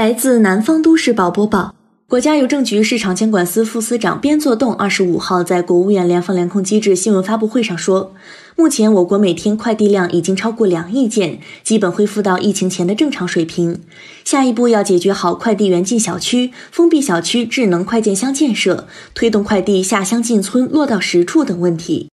来自南方都市报播报国家邮政局市场监管司副司长边作栋二十五号在国务院联防联控机制新闻发布会上说目前我国每天快递量已经超过两亿件基本恢复到疫情前的正常水平。下一步要解决好快递员进小区封闭小区智能快件箱建设推动快递下乡进村落到实处等问题。